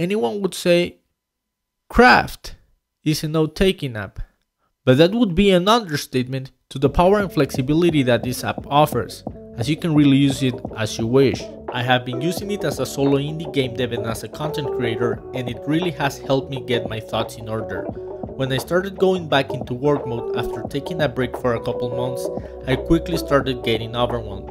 anyone would say Craft is a note-taking app, but that would be an understatement to the power and flexibility that this app offers, as you can really use it as you wish. I have been using it as a solo indie game dev and as a content creator and it really has helped me get my thoughts in order. When I started going back into work mode after taking a break for a couple months, I quickly started getting overwhelmed.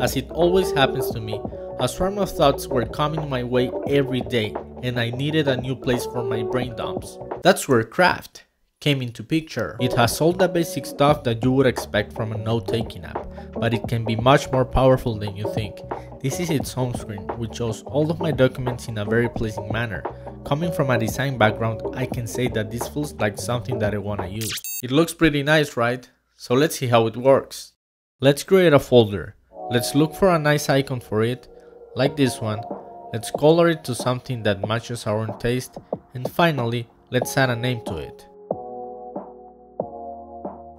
As it always happens to me, a swarm of thoughts were coming my way every day and I needed a new place for my brain dumps. That's where Craft came into picture. It has all the basic stuff that you would expect from a note-taking app, but it can be much more powerful than you think. This is its home screen, which shows all of my documents in a very pleasing manner. Coming from a design background, I can say that this feels like something that I wanna use. It looks pretty nice, right? So let's see how it works. Let's create a folder. Let's look for a nice icon for it like this one, let's color it to something that matches our own taste, and finally, let's add a name to it.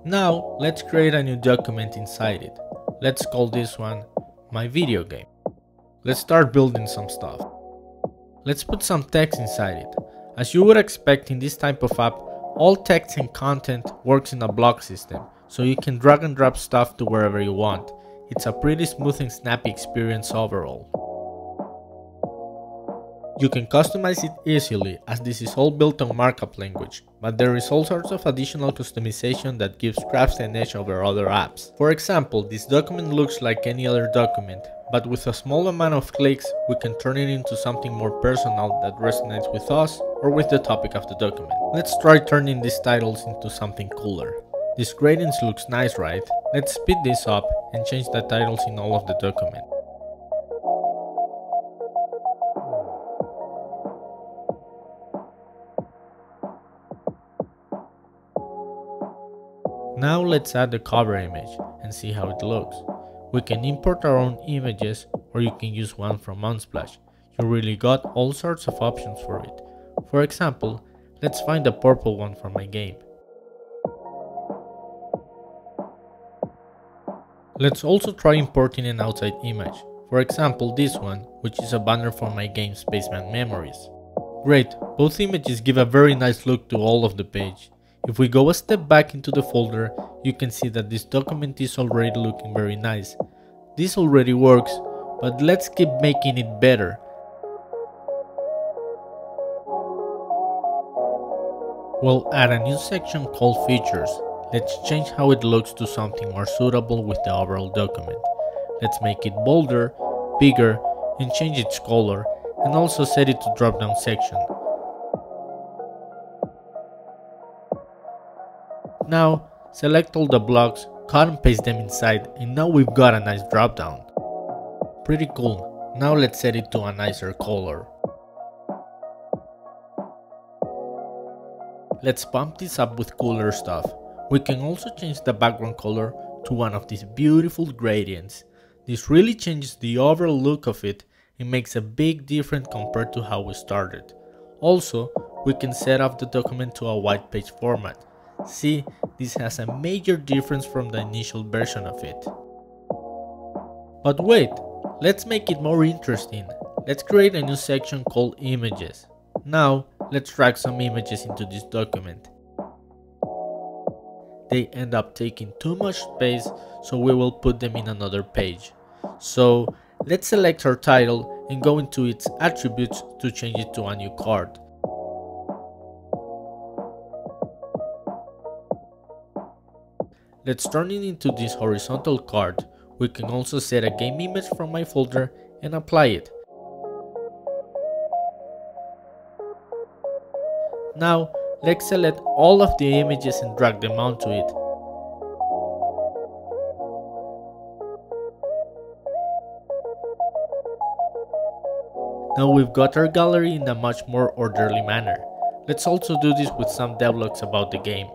Now, let's create a new document inside it. Let's call this one my video game. Let's start building some stuff. Let's put some text inside it. As you would expect in this type of app, all text and content works in a block system, so you can drag and drop stuff to wherever you want. It's a pretty smooth and snappy experience overall. You can customize it easily as this is all built on markup language, but there is all sorts of additional customization that gives Craft an edge over other apps. For example, this document looks like any other document, but with a small amount of clicks we can turn it into something more personal that resonates with us or with the topic of the document. Let's try turning these titles into something cooler. This gradients looks nice right? Let's speed this up and change the titles in all of the document. Now let's add the cover image and see how it looks. We can import our own images or you can use one from Unsplash. You really got all sorts of options for it. For example, let's find a purple one for my game. Let's also try importing an outside image. For example this one, which is a banner for my game Spaceman Memories. Great, both images give a very nice look to all of the page. If we go a step back into the folder, you can see that this document is already looking very nice. This already works, but let's keep making it better. We'll add a new section called Features. Let's change how it looks to something more suitable with the overall document. Let's make it bolder, bigger, and change its color, and also set it to drop down section. Now, select all the blocks, cut and paste them inside and now we've got a nice drop down. Pretty cool, now let's set it to a nicer color. Let's pump this up with cooler stuff. We can also change the background color to one of these beautiful gradients. This really changes the overall look of it and makes a big difference compared to how we started. Also, we can set up the document to a white page format See, this has a major difference from the initial version of it. But wait, let's make it more interesting. Let's create a new section called images. Now, let's drag some images into this document. They end up taking too much space, so we will put them in another page. So, let's select our title and go into its attributes to change it to a new card. Let's turn it into this horizontal card. We can also set a game image from my folder and apply it. Now, let's select all of the images and drag them onto it. Now we've got our gallery in a much more orderly manner. Let's also do this with some devlogs about the game.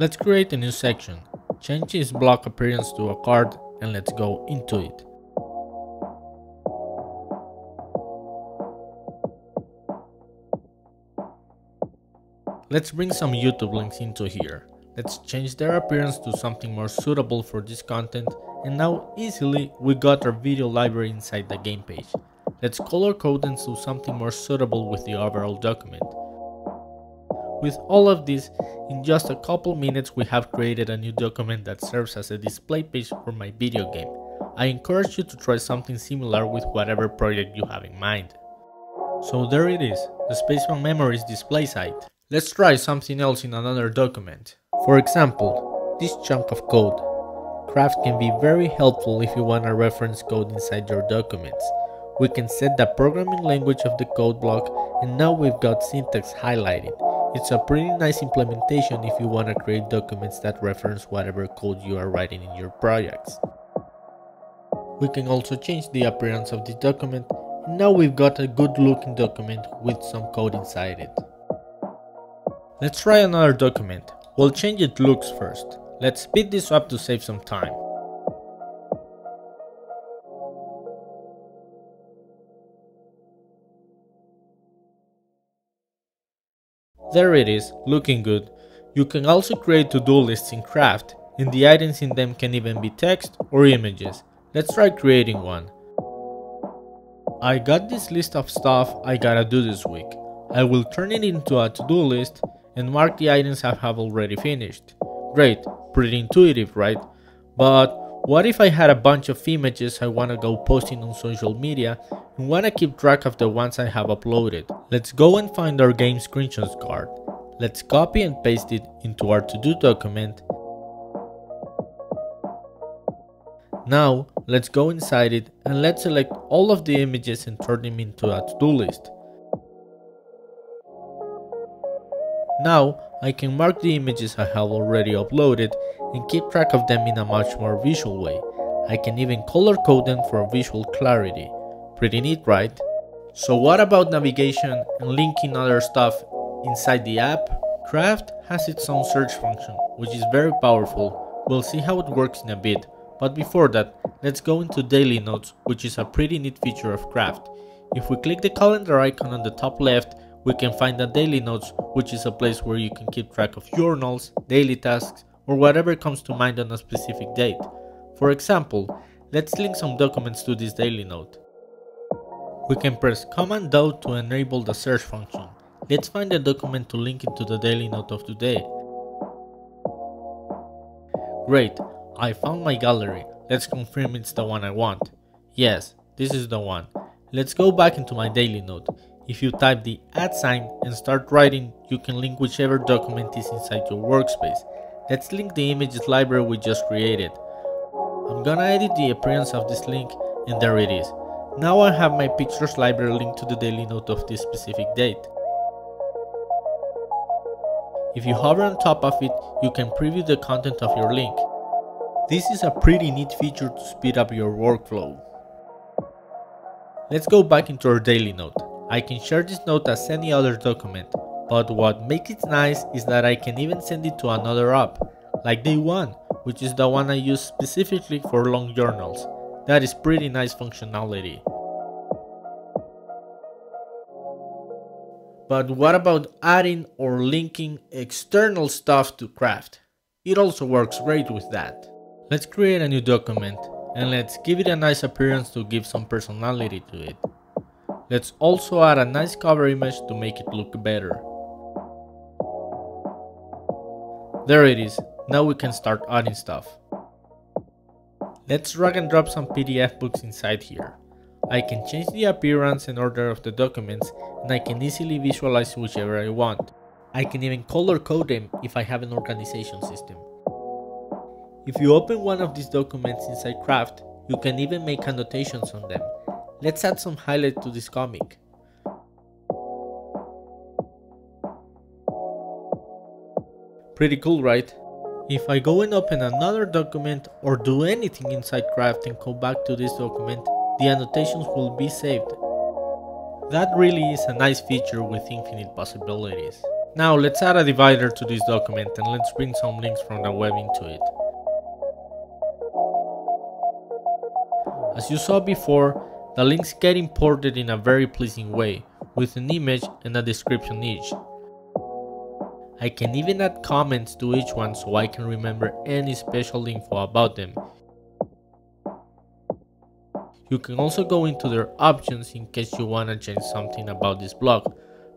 Let's create a new section. Change its block appearance to a card and let's go into it. Let's bring some YouTube links into here. Let's change their appearance to something more suitable for this content and now easily we got our video library inside the game page. let's color code and do something more suitable with the overall document. With all of this, in just a couple minutes we have created a new document that serves as a display page for my video game. I encourage you to try something similar with whatever project you have in mind. So there it is, the Spaceman Memories display site. Let's try something else in another document. For example, this chunk of code. Craft can be very helpful if you want to reference code inside your documents. We can set the programming language of the code block and now we've got syntax highlighted. It's a pretty nice implementation if you want to create documents that reference whatever code you are writing in your projects. We can also change the appearance of the document and now we've got a good looking document with some code inside it. Let's try another document. We'll change its looks first. Let's speed this up to save some time. There it is, looking good. You can also create to-do lists in Craft, and the items in them can even be text or images. Let's try creating one. I got this list of stuff I gotta do this week. I will turn it into a to-do list and mark the items I have already finished. Great, pretty intuitive, right? But what if I had a bunch of images I wanna go posting on social media and wanna keep track of the ones I have uploaded? Let's go and find our game screenshots card. Let's copy and paste it into our to-do document. Now, let's go inside it and let's select all of the images and turn them into a to-do list. Now, I can mark the images I have already uploaded and keep track of them in a much more visual way. I can even color code them for visual clarity. Pretty neat, right? So what about navigation and linking other stuff inside the app? Craft has its own search function, which is very powerful. We'll see how it works in a bit, but before that, let's go into Daily Notes, which is a pretty neat feature of Craft. If we click the calendar icon on the top left, we can find the Daily Notes, which is a place where you can keep track of journals, daily tasks, or whatever comes to mind on a specific date. For example, let's link some documents to this daily note. We can press Command O to enable the search function. Let's find a document to link it to the daily note of today. Great, I found my gallery. Let's confirm it's the one I want. Yes, this is the one. Let's go back into my daily note. If you type the add sign and start writing, you can link whichever document is inside your workspace. Let's link the images library we just created. I'm gonna edit the appearance of this link and there it is. Now I have my pictures library linked to the daily note of this specific date. If you hover on top of it, you can preview the content of your link. This is a pretty neat feature to speed up your workflow. Let's go back into our daily note. I can share this note as any other document, but what makes it nice is that I can even send it to another app, like Day 1, which is the one I use specifically for long journals. That is pretty nice functionality. But what about adding or linking external stuff to Craft? It also works great with that. Let's create a new document and let's give it a nice appearance to give some personality to it. Let's also add a nice cover image to make it look better. There it is, now we can start adding stuff. Let's drag and drop some PDF books inside here. I can change the appearance and order of the documents and I can easily visualize whichever I want. I can even color code them if I have an organization system. If you open one of these documents inside Craft, you can even make annotations on them. Let's add some highlight to this comic. Pretty cool, right? If I go and open another document or do anything inside Craft and come back to this document, the annotations will be saved. That really is a nice feature with infinite possibilities. Now let's add a divider to this document and let's bring some links from the web into it. As you saw before, the links get imported in a very pleasing way, with an image and a description each. I can even add comments to each one so I can remember any special info about them. You can also go into their options in case you wanna change something about this blog,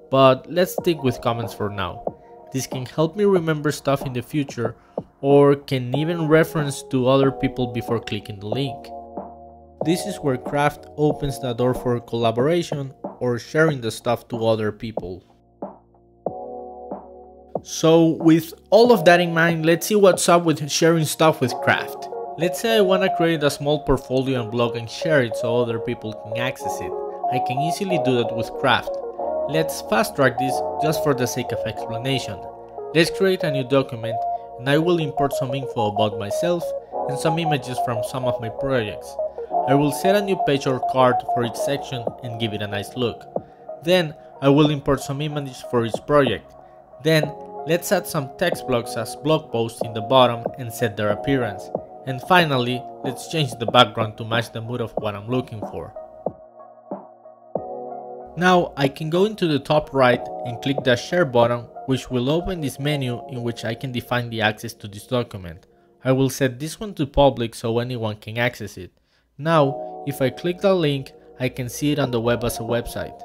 but let's stick with comments for now. This can help me remember stuff in the future or can even reference to other people before clicking the link. This is where Craft opens the door for collaboration or sharing the stuff to other people. So with all of that in mind, let's see what's up with sharing stuff with Craft. Let's say I wanna create a small portfolio and blog and share it so other people can access it. I can easily do that with Craft. Let's fast track this just for the sake of explanation. Let's create a new document and I will import some info about myself and some images from some of my projects. I will set a new page or card for each section and give it a nice look. Then I will import some images for each project. Then let's add some text blocks as blog posts in the bottom and set their appearance. And finally, let's change the background to match the mood of what I'm looking for. Now I can go into the top right and click the share button which will open this menu in which I can define the access to this document. I will set this one to public so anyone can access it. Now, if I click the link, I can see it on the web as a website.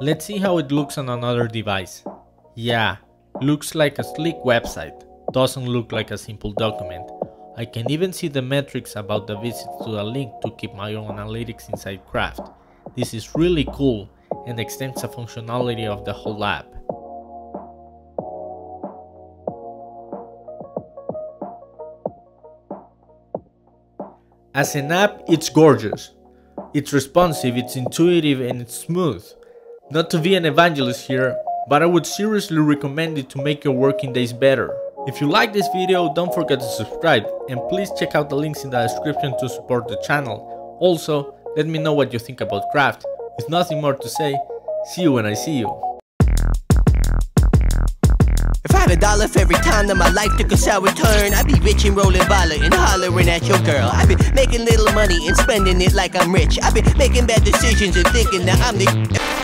Let's see how it looks on another device. Yeah, looks like a sleek website, doesn't look like a simple document. I can even see the metrics about the visits to the link to keep my own analytics inside Craft. This is really cool and extends the functionality of the whole app. As an app, it's gorgeous. It's responsive, it's intuitive, and it's smooth. Not to be an evangelist here, but I would seriously recommend it to make your working days better. If you like this video, don't forget to subscribe and please check out the links in the description to support the channel. Also, let me know what you think about craft. With nothing more to say, see you when I see you. If I had a dollar for every time that my life took a sour turn, I'd be rich and rolling baller and hollering at your girl. I'd be making little money and spending it like I'm rich. I'd be making bad decisions and thinking that I'm the.